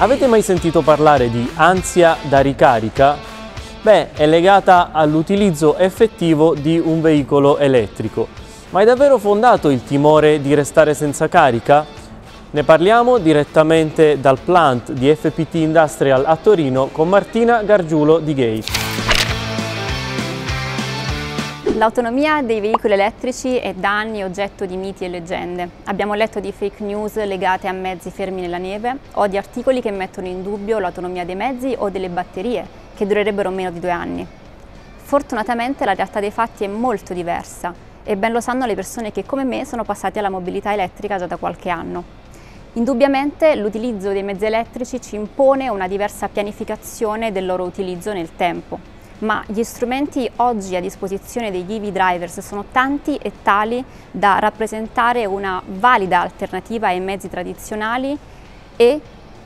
Avete mai sentito parlare di ansia da ricarica? Beh, è legata all'utilizzo effettivo di un veicolo elettrico. Ma è davvero fondato il timore di restare senza carica? Ne parliamo direttamente dal plant di FPT Industrial a Torino con Martina Gargiulo di Gate. L'autonomia dei veicoli elettrici è da anni oggetto di miti e leggende. Abbiamo letto di fake news legate a mezzi fermi nella neve o di articoli che mettono in dubbio l'autonomia dei mezzi o delle batterie, che durerebbero meno di due anni. Fortunatamente la realtà dei fatti è molto diversa e ben lo sanno le persone che come me sono passate alla mobilità elettrica già da qualche anno. Indubbiamente l'utilizzo dei mezzi elettrici ci impone una diversa pianificazione del loro utilizzo nel tempo ma gli strumenti oggi a disposizione degli EV drivers sono tanti e tali da rappresentare una valida alternativa ai mezzi tradizionali e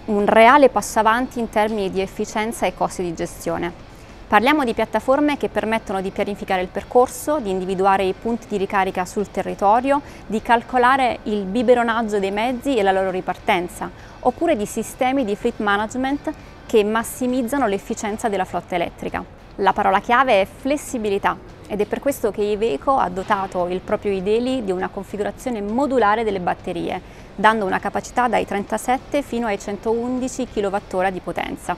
un reale passo avanti in termini di efficienza e costi di gestione. Parliamo di piattaforme che permettono di pianificare il percorso, di individuare i punti di ricarica sul territorio, di calcolare il biberonaggio dei mezzi e la loro ripartenza, oppure di sistemi di fleet management che massimizzano l'efficienza della flotta elettrica. La parola chiave è flessibilità ed è per questo che Iveco ha dotato il proprio Ideli di una configurazione modulare delle batterie, dando una capacità dai 37 fino ai 111 kWh di potenza.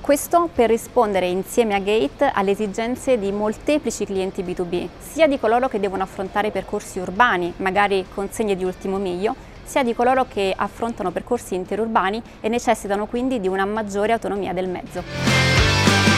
Questo per rispondere insieme a Gate alle esigenze di molteplici clienti B2B, sia di coloro che devono affrontare percorsi urbani, magari consegne di ultimo miglio, sia di coloro che affrontano percorsi interurbani e necessitano quindi di una maggiore autonomia del mezzo.